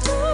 just